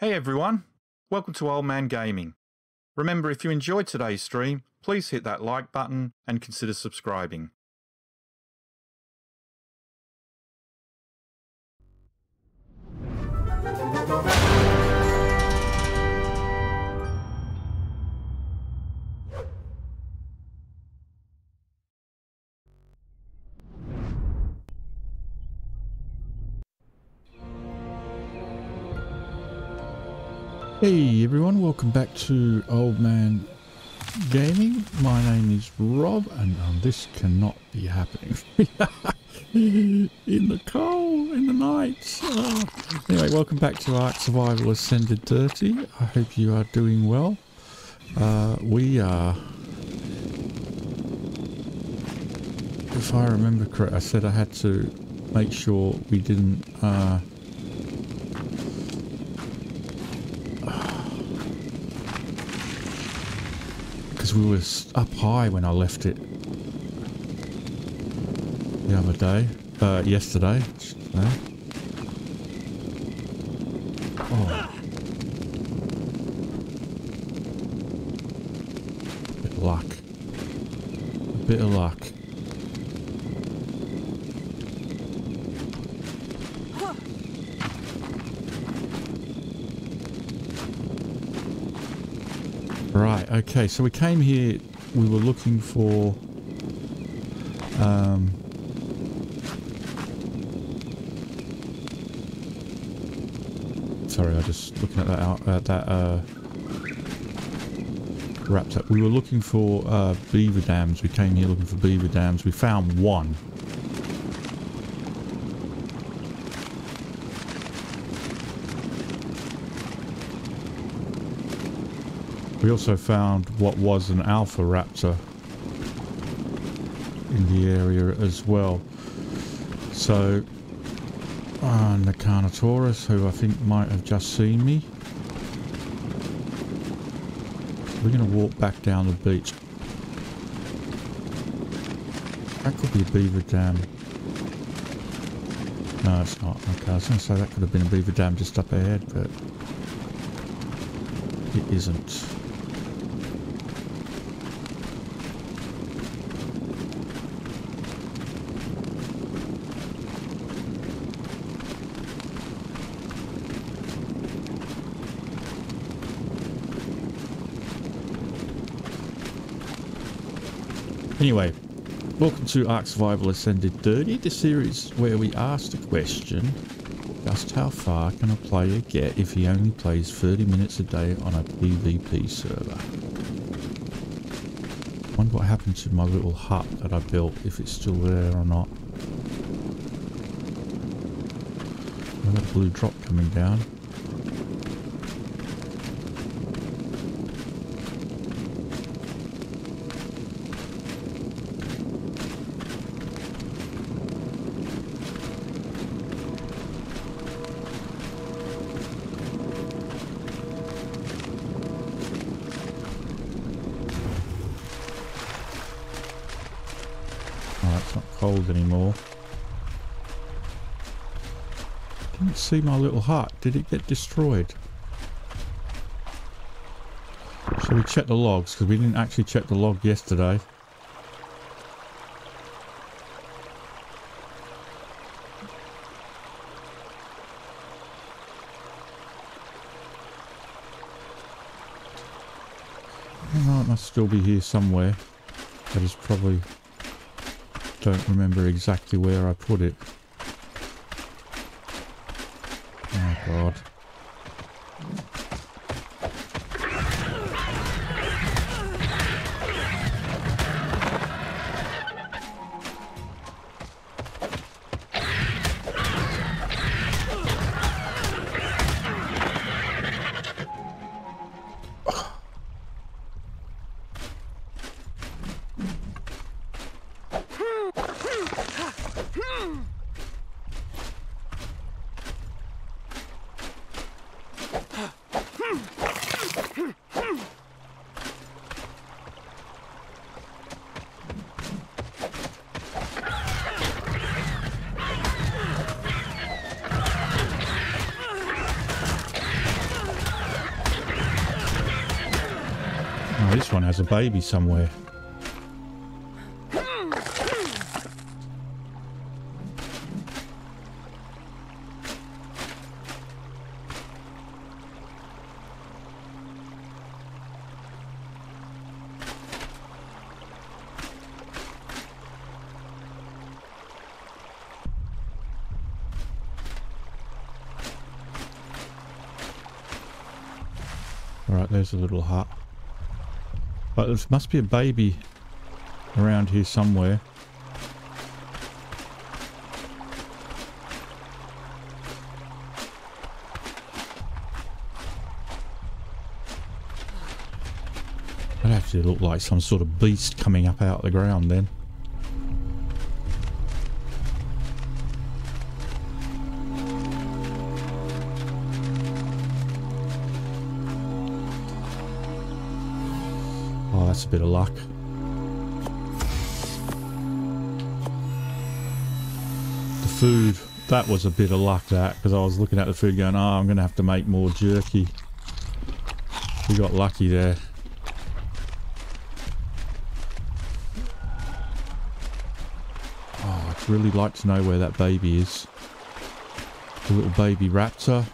Hey everyone, welcome to Old Man Gaming. Remember, if you enjoyed today's stream, please hit that like button and consider subscribing. Hey everyone, welcome back to Old Man Gaming. My name is Rob and um, this cannot be happening. in the cold, in the night. Oh. Anyway, welcome back to Ark Survival Ascended 30. I hope you are doing well. Uh, we are... If I remember correct, I said I had to make sure we didn't... Uh, because we were up high when I left it the other day, uh, yesterday. Oh. Bit of luck. A bit of luck. Right, okay, so we came here, we were looking for... Um, sorry, I just looking at that out, at that uh, wrapped up. We were looking for uh, beaver dams. We came here looking for beaver dams. We found one. We also found what was an alpha raptor in the area as well. So, and the Nacarnotaurus, who I think might have just seen me. We're going to walk back down the beach. That could be a beaver dam. No, it's not. Okay, I was going to say that could have been a beaver dam just up ahead, but it isn't. Anyway, welcome to Ark Survival Ascended 30, the series where we ask the question, just how far can a player get if he only plays 30 minutes a day on a PvP server? wonder what happened to my little hut that I built, if it's still there or not. Another blue drop coming down. Anymore. Didn't see my little hut. Did it get destroyed? Shall we check the logs? Because we didn't actually check the log yesterday. It must still be here somewhere. That is probably don't remember exactly where I put it. Oh god. Baby somewhere. Alright, there's a little hut. But there must be a baby around here somewhere. That actually look like some sort of beast coming up out of the ground then. Bit of luck. The food, that was a bit of luck that, because I was looking at the food going, oh, I'm going to have to make more jerky. We got lucky there. Oh, I'd really like to know where that baby is. The little baby raptor.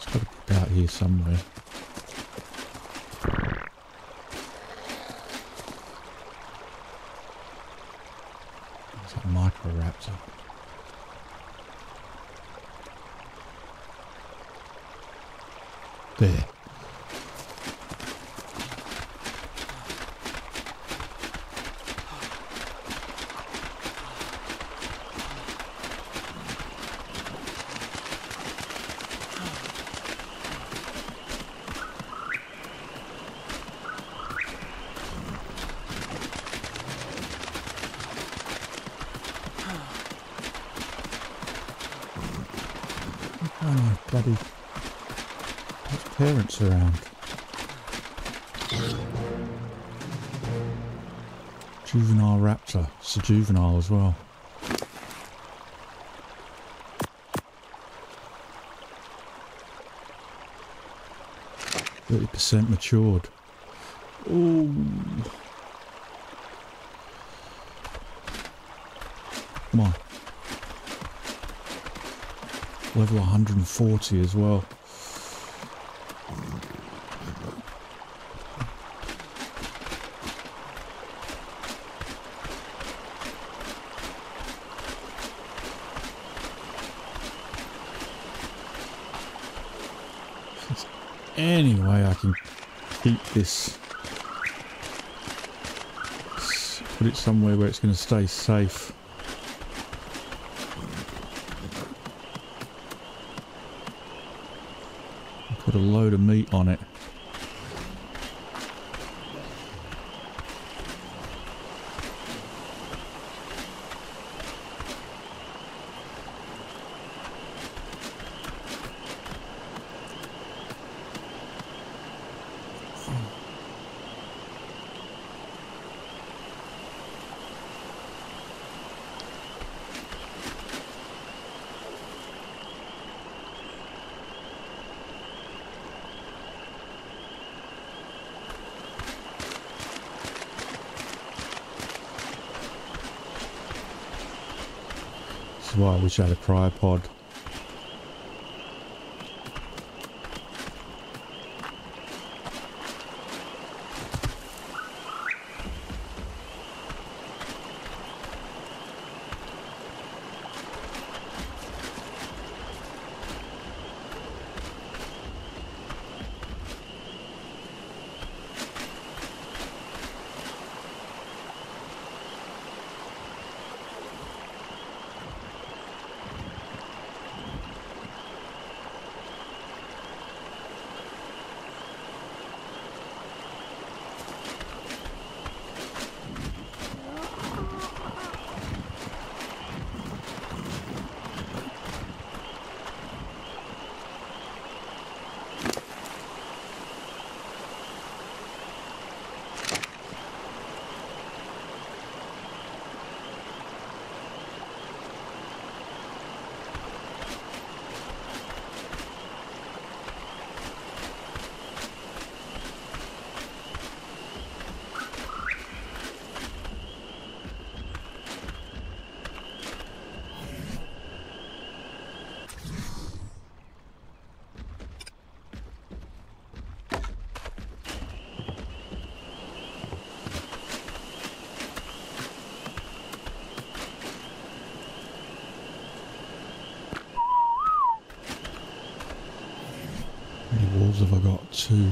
It's got to be out here somewhere. It's a Microraptor. There. Oh, bloody. Parents around. Juvenile raptor. It's a juvenile as well. Thirty percent matured. Ooh. Come on. Level 140 as well. Any way I can keep this. Put it somewhere where it's going to stay safe. Put a load of meat on it. A cryopod. The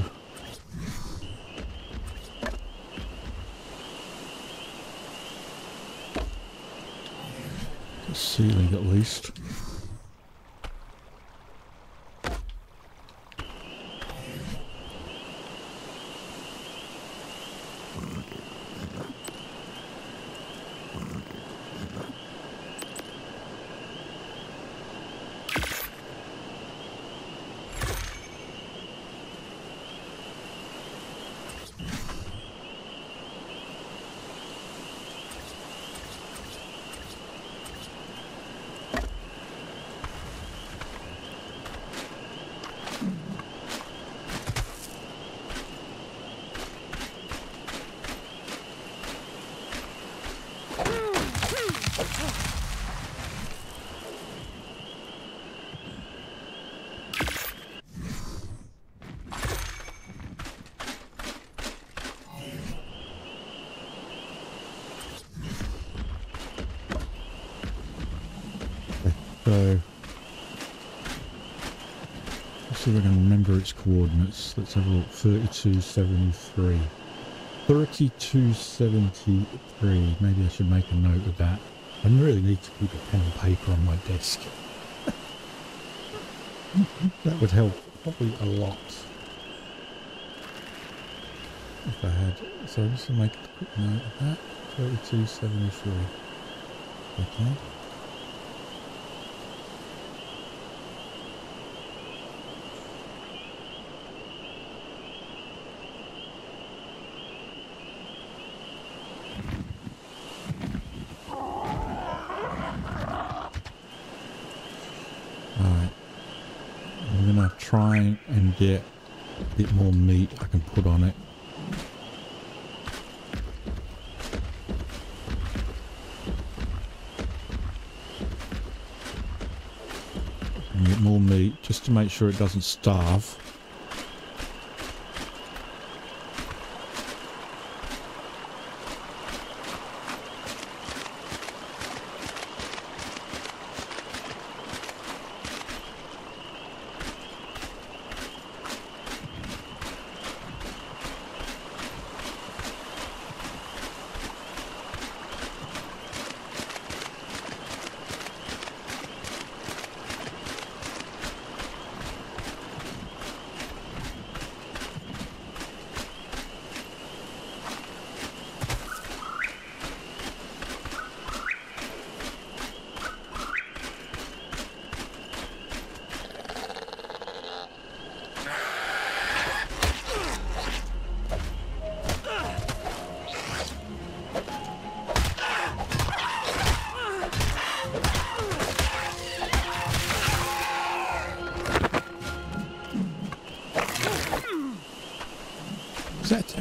uh, ceiling at least. So let's see if I can remember its coordinates. Let's have a look. 3273. 3273. Maybe I should make a note of that. I really need to keep a pen and paper on my desk. that would help probably a lot. If I had. So I'm just going to make a quick note of that. 3273. Okay. Alright. I'm gonna try and get a bit more meat I can put on it. And get more meat just to make sure it doesn't starve.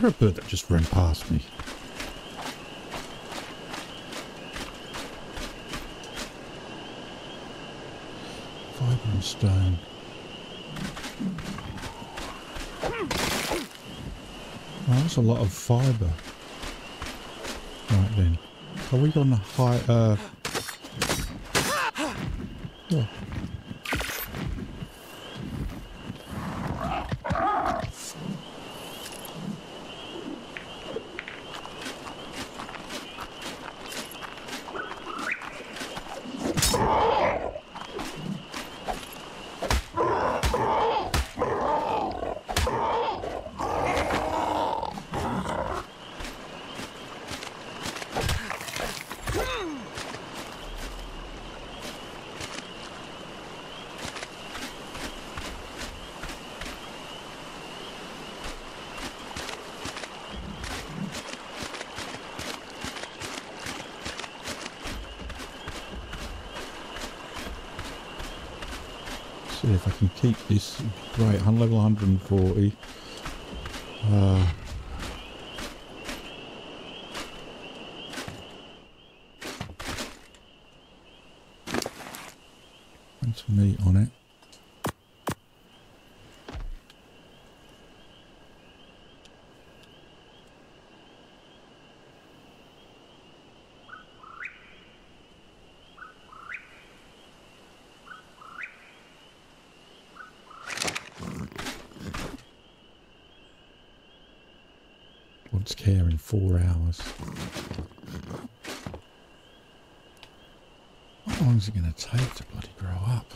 A bird that just ran past me? Fibre and stone. Oh, that's a lot of fibre. Right then. Are we on the high, uh... Oh. See if I can keep this right on level 140. Uh, and some meat on it. Care in four hours. How long is it going to take to bloody grow up?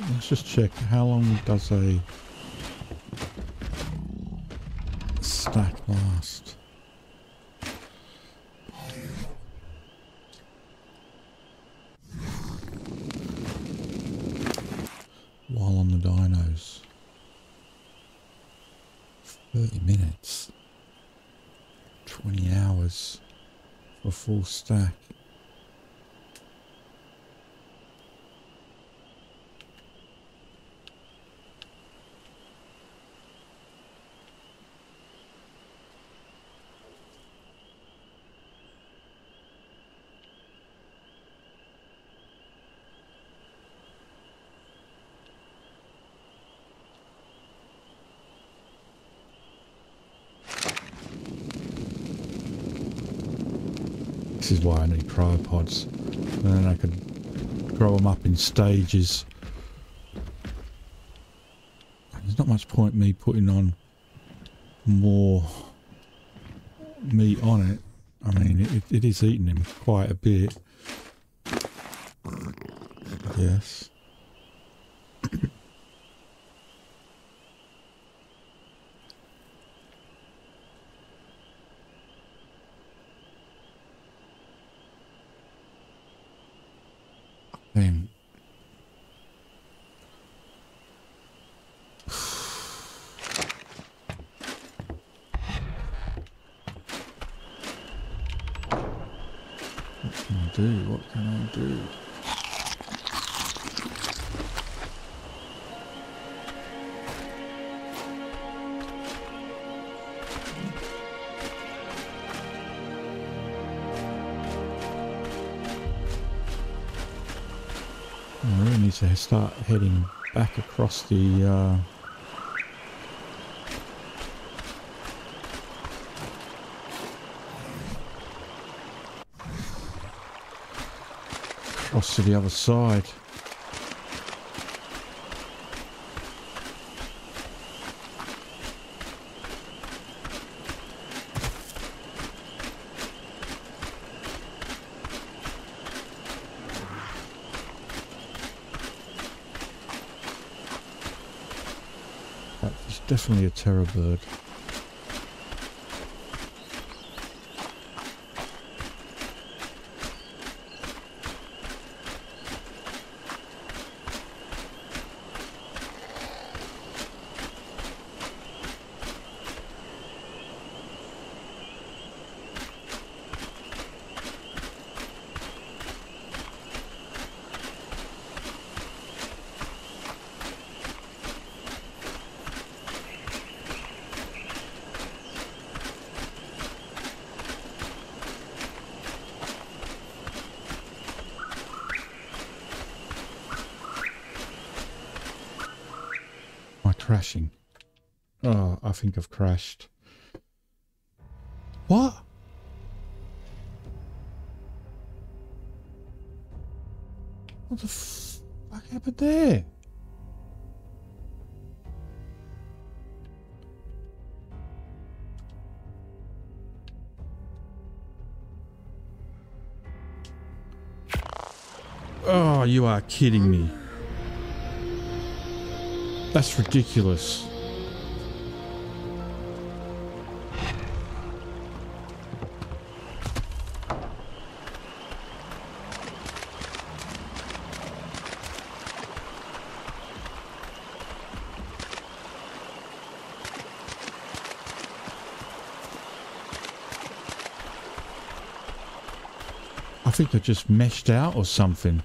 Let's just check, how long does a stack last? While on the dinos. 30 minutes. 20 hours for full stack. Is why I need cryopods. And then I could grow them up in stages. There's not much point me putting on more meat on it. I mean, it, it is eating him quite a bit. Yes. What can I do? What can I do? To start heading back across the uh, across to the other side. That's definitely a terror bird. Am I crashing? Oh, I think I've crashed. What? What the fuck happened there? Oh, you are kidding me. That's ridiculous. I think they just meshed out or something.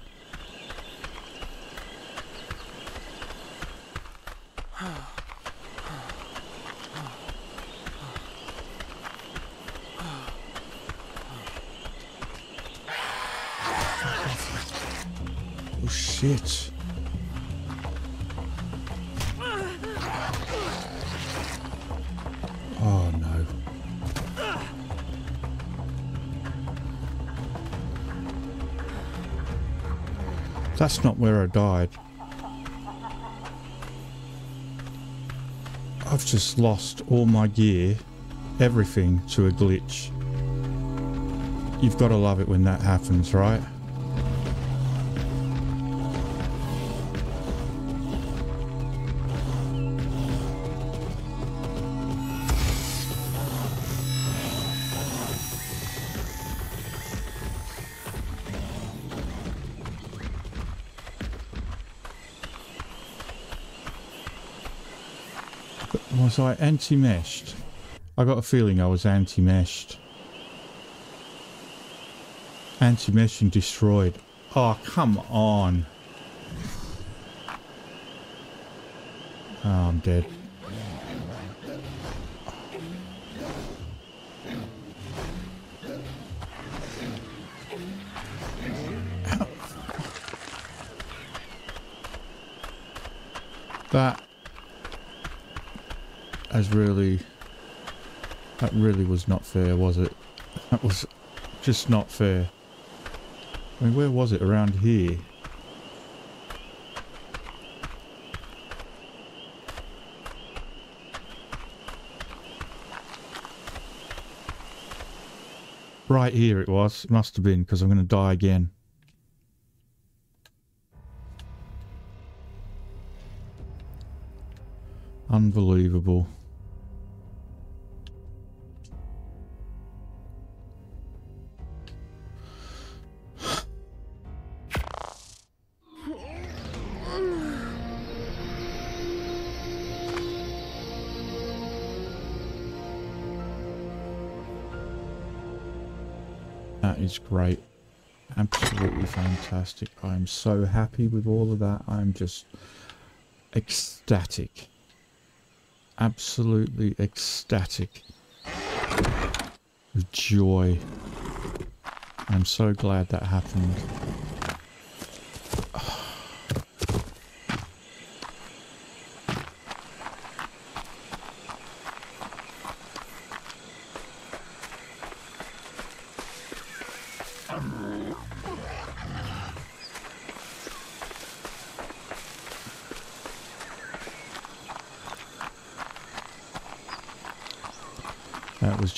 That's not where I died. I've just lost all my gear, everything to a glitch. You've got to love it when that happens, right? Was I anti-meshed? I got a feeling I was anti-meshed. Anti-meshing destroyed. Oh, come on. Oh, I'm dead. That has really that really was not fair was it? That was just not fair. I mean where was it? Around here. Right here it was. It must have been because I'm going to die again. Unbelievable great. Absolutely fantastic. I'm so happy with all of that. I'm just ecstatic. Absolutely ecstatic. With joy. I'm so glad that happened.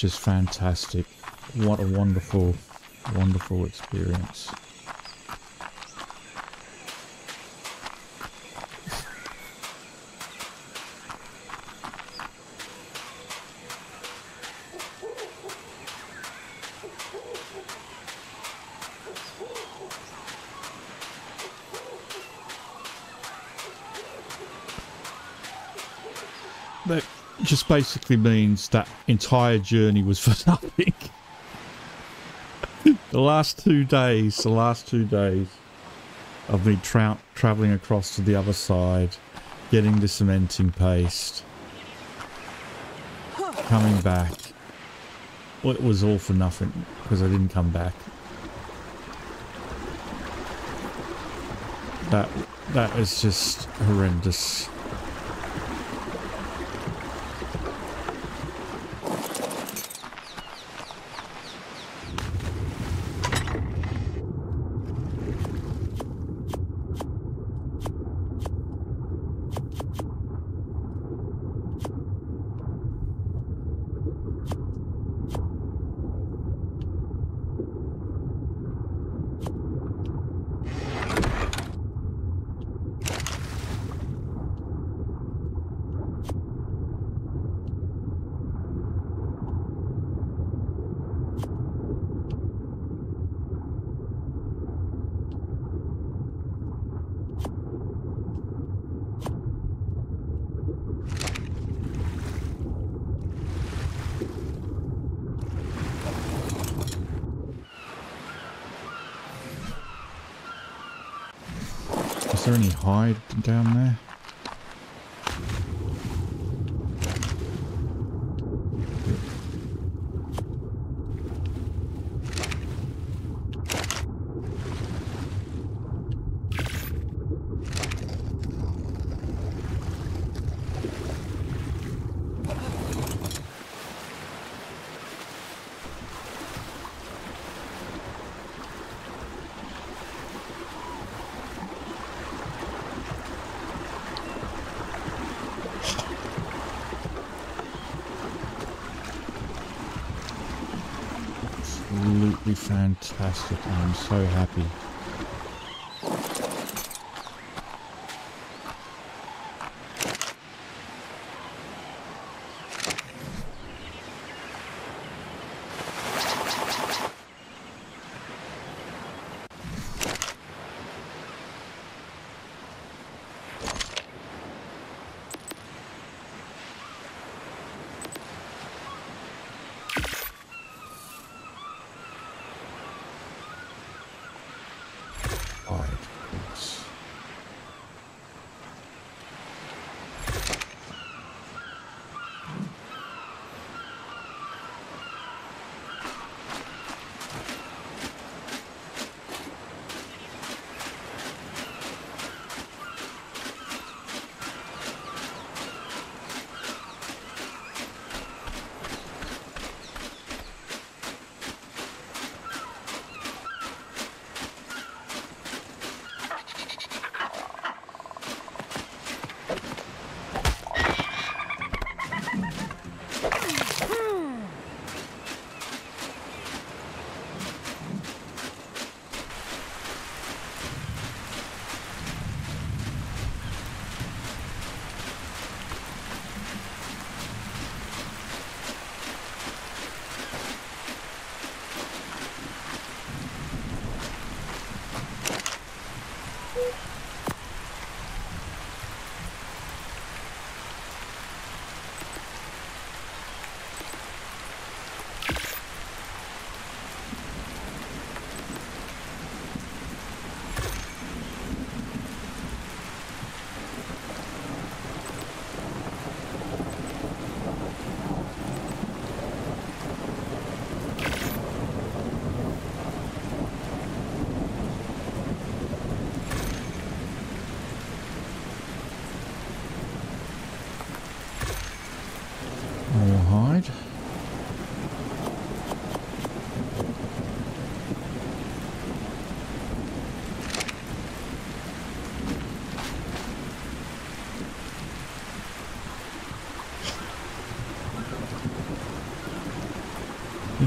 Just fantastic. What a wonderful, wonderful experience. That just basically means that entire journey was for nothing. the last two days, the last two days of me tra traveling across to the other side, getting the cementing paste, coming back. Well, it was all for nothing because I didn't come back. That that is just horrendous. There any hide down there? absolutely fantastic. I'm so happy.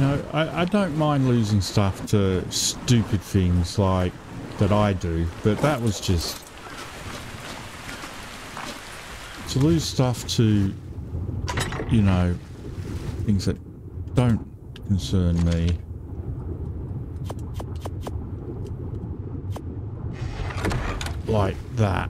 Know, I, I don't mind losing stuff to stupid things like that I do, but that was just to lose stuff to, you know, things that don't concern me. Like that.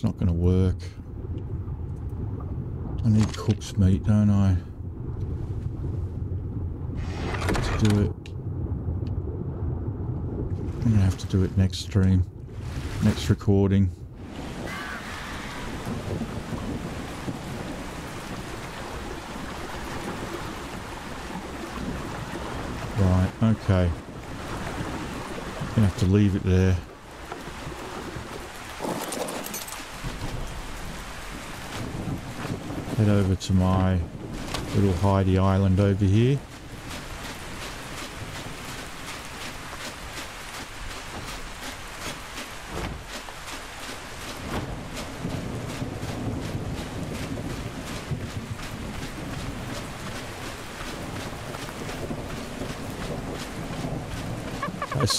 It's not going to work. I need cook's meat, don't I? To do it. I'm going to have to do it next stream. Next recording. Right, okay. Gonna have to leave it there. head over to my little Heidi Island over here.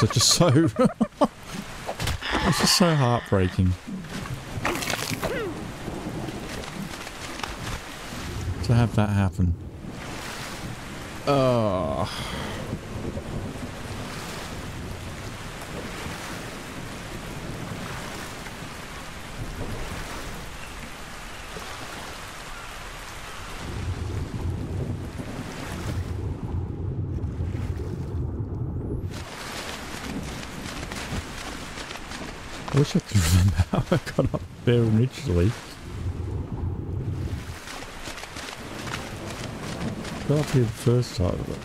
It's just so... it's just so heartbreaking. To have that happen. Oh. Wish I could remember how I got up there initially. Got up here the first time. Hmm, but...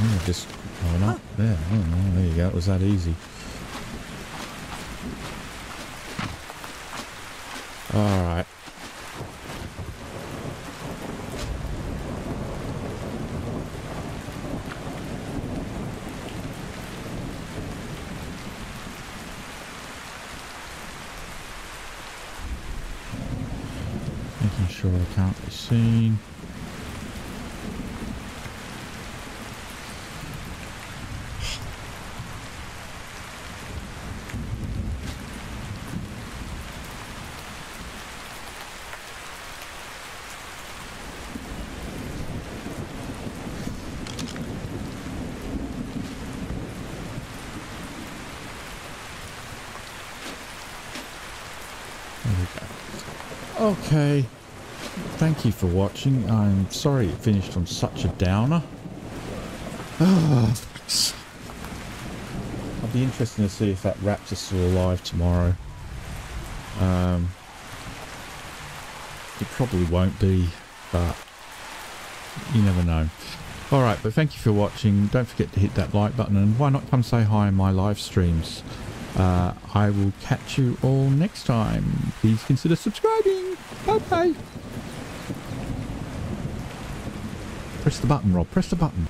Oh, just going up there. Oh, there you go. It was that easy. Alright. I can't be seen. Okay. Thank you for watching. I'm sorry it finished on such a downer. I'll be interested to see if that raptor's still alive tomorrow. Um, it probably won't be, but you never know. Alright, but thank you for watching. Don't forget to hit that like button and why not come say hi in my live streams. Uh, I will catch you all next time. Please consider subscribing. Bye bye. Press the button, Rob. Press the button.